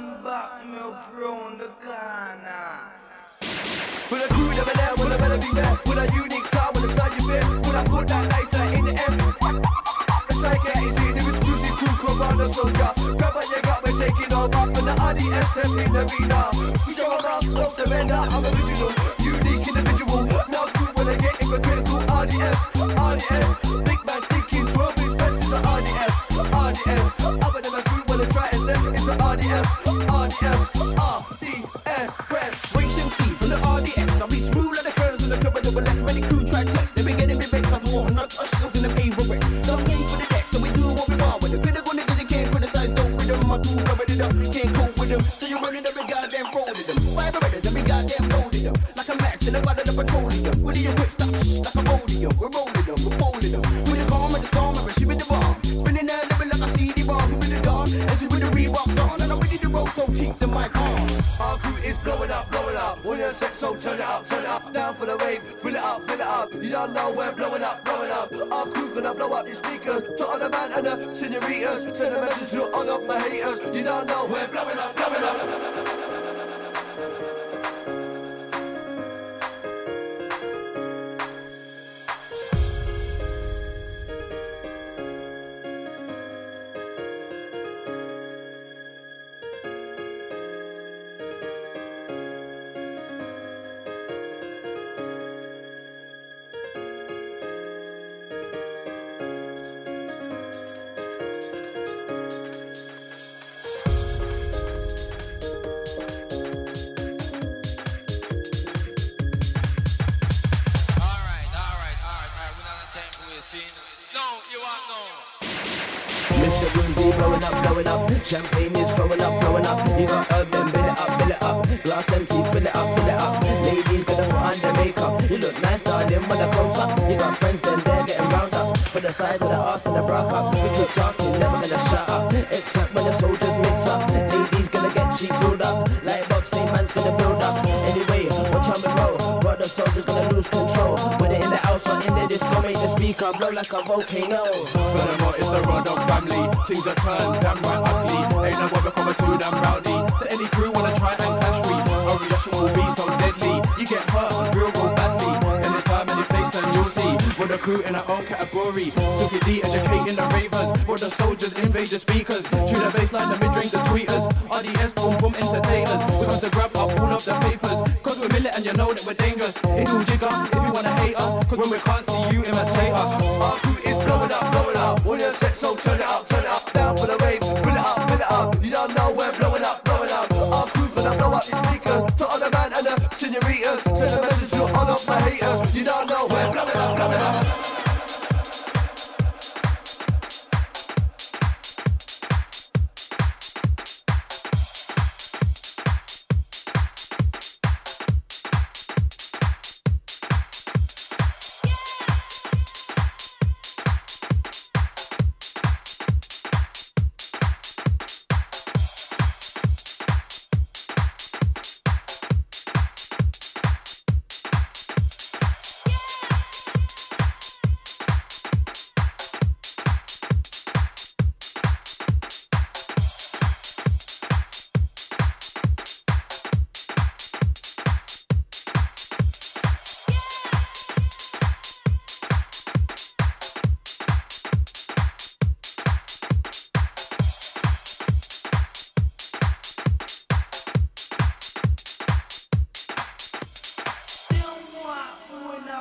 man back me up round the corner. With a crew that there, with a better be there, with a unique car, with a side you bit, with a put that lighter in the M. It's like is easy with Scoozy crew, come on the soldier. Grab what you got, we're taking over for the RDS step in the arena. We show our mouth, no surrender, I'm original, unique individual. Now crew when I get in, we're critical, RDS, RDS. Smooth like the curls in the club of the. Many crew try text. They be getting me. I'm warm, not touch in the wreck. Don't pay for the deck, so we do what we want with the critical niggas. You can't criticize, don't with them. My crew covered it up, can't cope with them. So you running every goddamn with them. The mic on. Our crew is blowing up, blowing up. When you're set, so turn it up, turn it up. Down for the wave, fill it up, fill it up. You don't know we're blowing up, blowing up. Our crew gonna blow up these speakers. To all the man and the senoritas. Send a message to all of my haters. You don't know we're blowing up, blowing up. Mr. Boozy blowing up, blowing up. Champagne is throwing up, throwing up. You got urban, fill it up, fill it up. Glass empty, fill it up, fill it up. Ladies gonna put on their makeup. You look nice, darling, with a close up. You got friends, then they're getting round up. For the size of the ass and the bra cup. We keep talking, never gonna shut up. Speaker blow like a volcano. Furthermore, it's the Rodon family. Things are turned damn right ugly. Ain't no one become too damn rowdy. So any crew wanna try and clash me, our reaction will be so deadly. You get hurt real, real badly. Anytime, any place, and you'll see. We're the crew in our own category. Took it deep, educating the ravers. For the soldiers, invade the speakers. Tune the bassline, the mid-range, the tweeters. RDS, boom, boom, entertainers. We come to grab up all of the papers. Millet and you know that we're dangerous. It's all jigger if you wanna hate us. Cause when we can't see you, imitate us. Uh, our crew is blowing up, blowing up. When you're set, so turn it up, turn it up.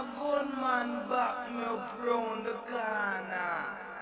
A gunman back me up round the corner.